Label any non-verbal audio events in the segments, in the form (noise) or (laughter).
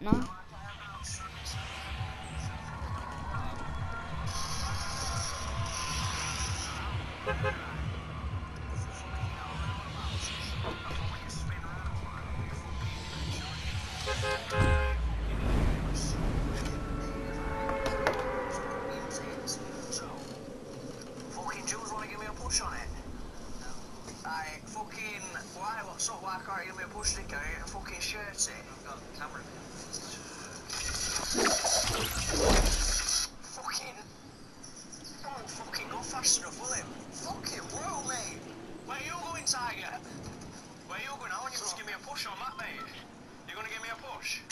呢？Tiger. Where you going? I want you to give me a push on that, mate. You're going to give me a push?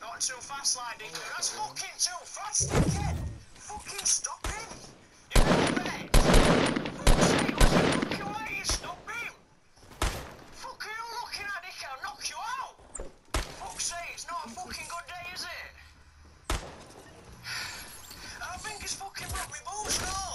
Not too fast, Lightning. That's fucking too fast, dickhead. Fucking stop him. You're not ready. Fucking good day, is it? (sighs) I think it's fucking brought me balls now!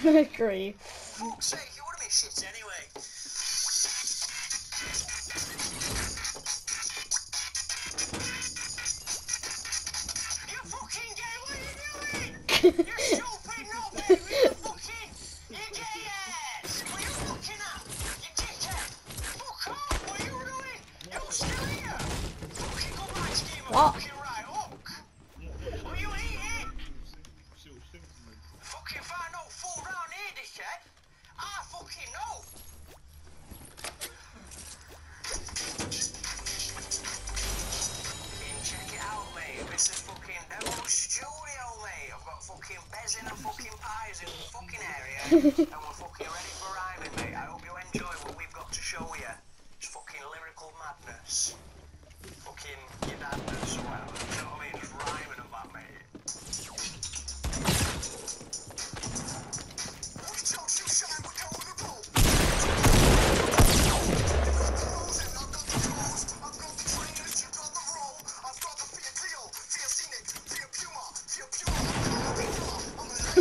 (laughs) I agree. Fuck's sake, you would have been shit anyway. fucking bez and fucking pies in the fucking area, (laughs) and we're fucking ready for rhyming, mate. I hope you enjoy what we've got to show you. It's fucking lyrical madness. Fucking your madness, or whatever.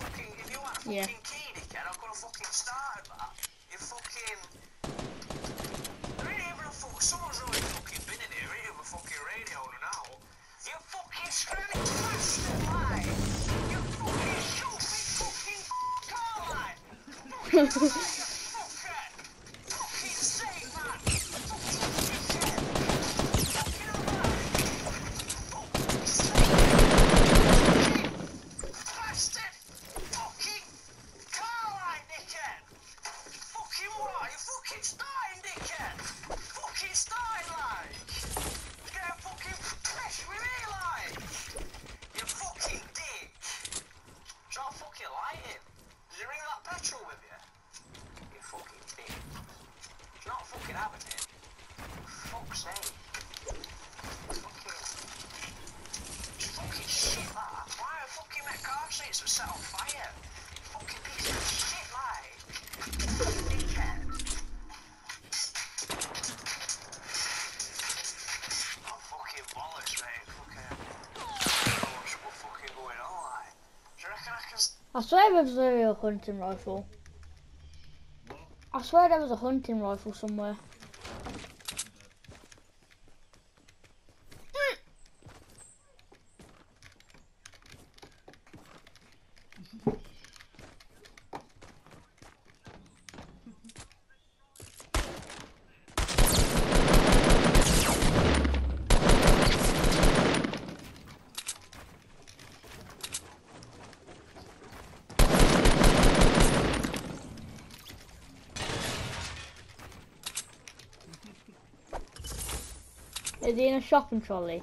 fucking, if you fucking yeah. key, dickhead, I fucking that. You fucking... There ain't even a fuck... Someone's fucking been in here, ain't even a fucking radio and. You fucking bastard! You fucking stupid fucking car! I swear there was a hunting rifle. I swear there was a hunting rifle somewhere. Shopping trolley?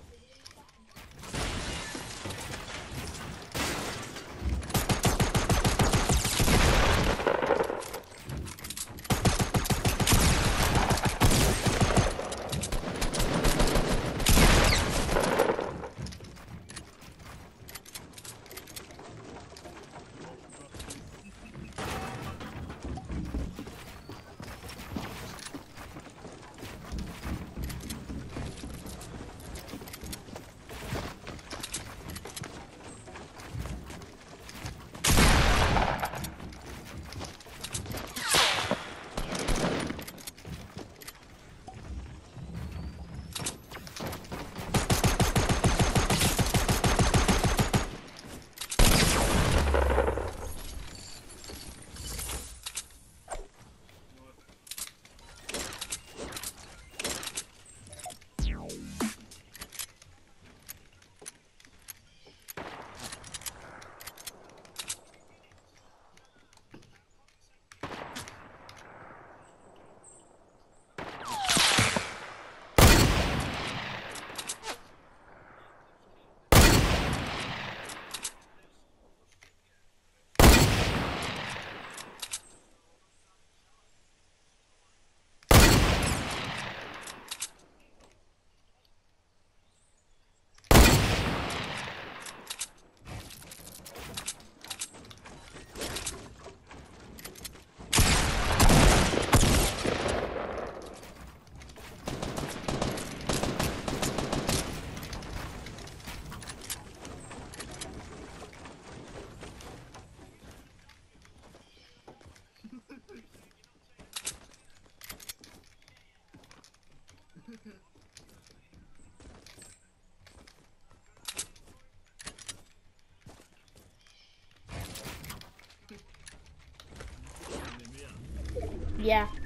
Yeah.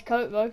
Got his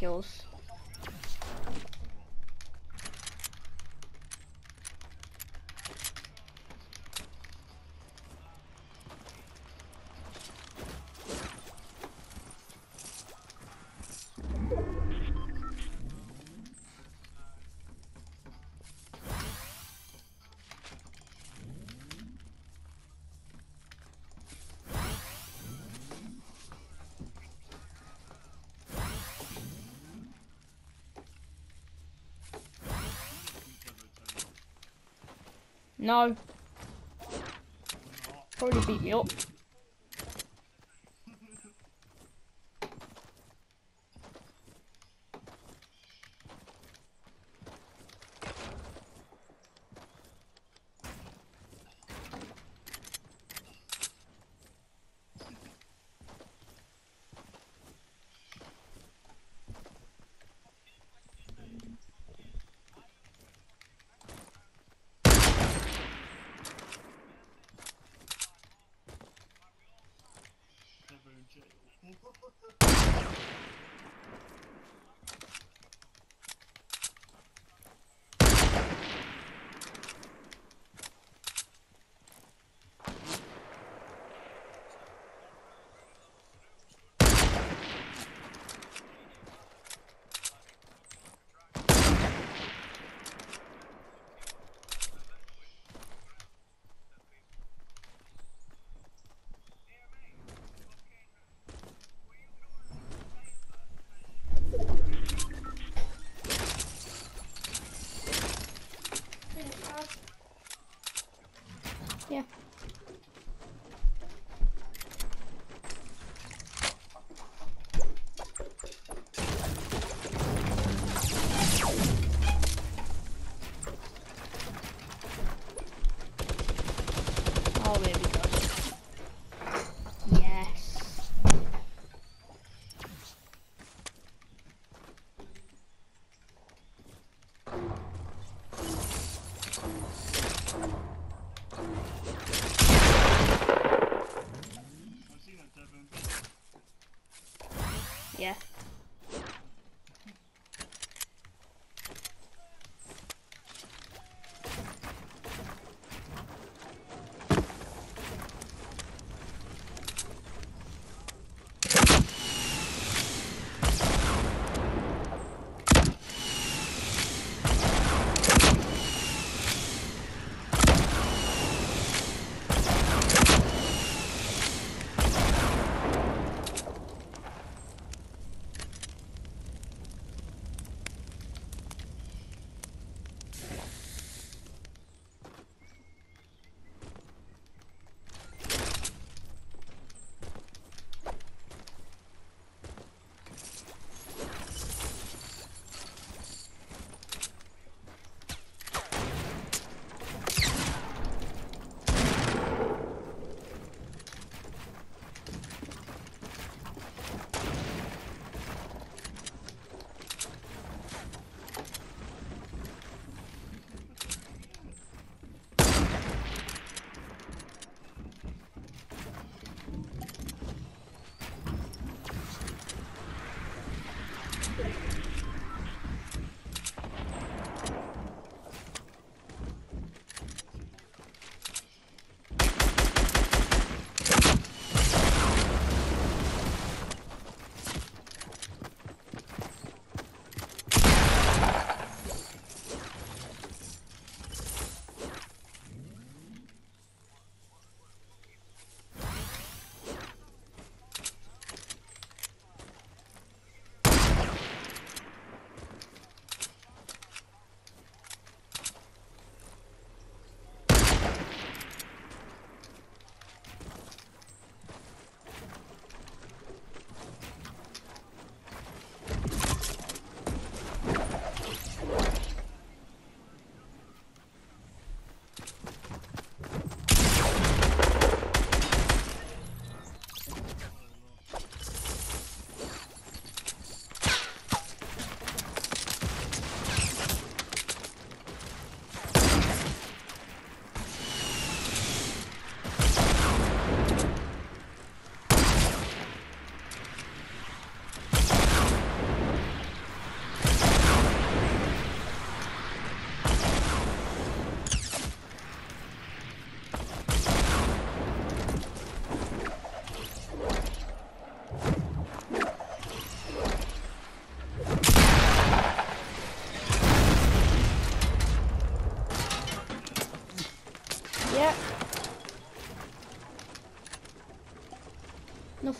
kills. No. Probably beat me up.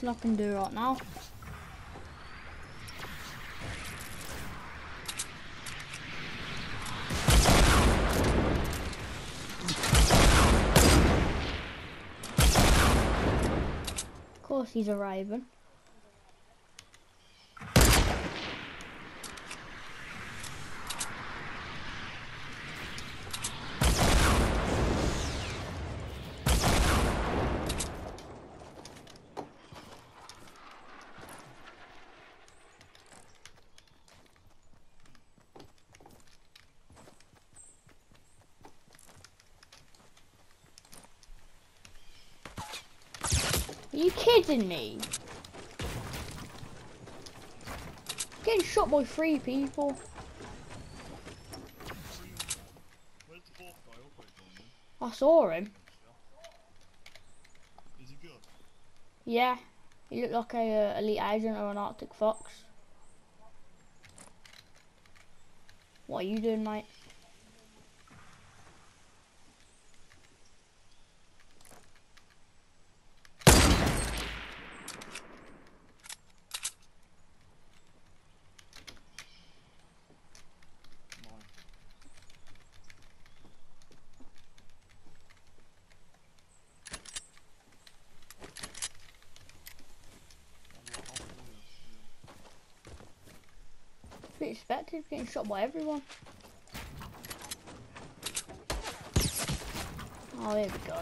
Nothing I can do right now. Of course he's a raven. Are you kidding me? Getting shot by three people. I saw him. Yeah, he looked like a uh, elite agent or an Arctic fox. What are you doing, mate? Mine. I'm not- I'm not- yeah. Pretty expected, getting shot by everyone. Oh, there we go.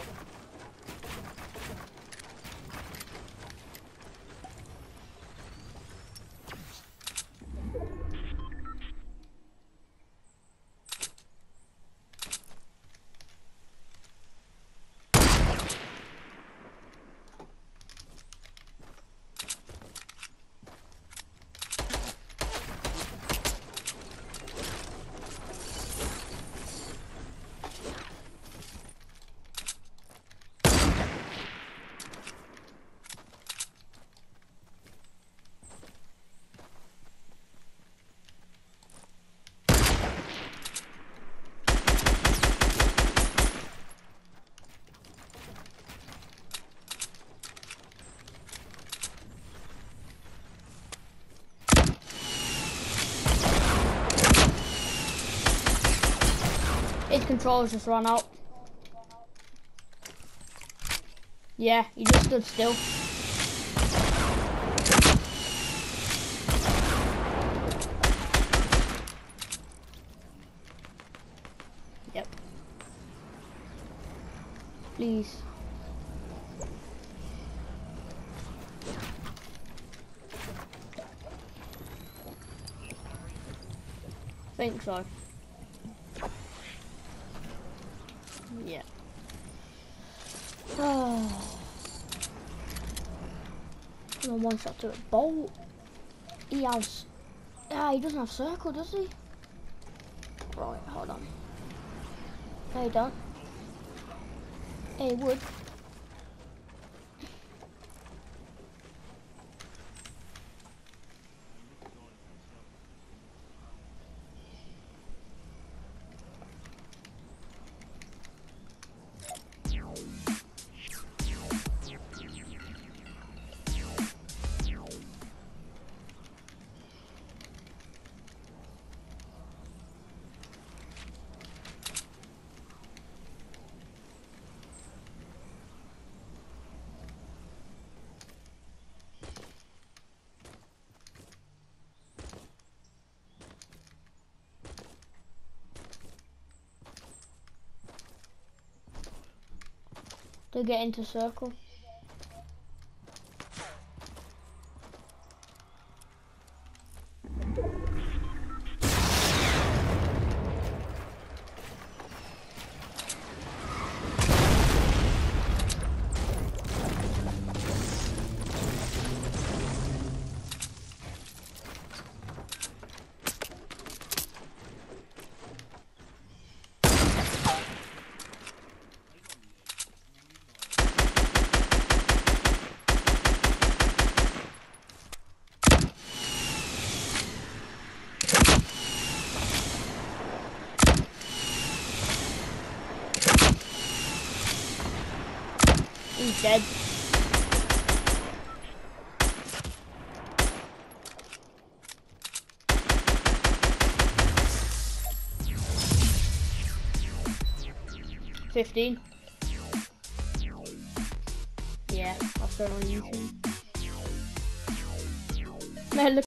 Controls just run out. Yeah, he just stood still. Yep. Please. Think so. Yeah. Oh. Shot to it. Bolt. He has. Yeah, he doesn't have circle, does he? Right, hold on. No, he don't. He would. To get into circle. dead. Fifteen. Yeah, I'll on YouTube. (laughs) Man, look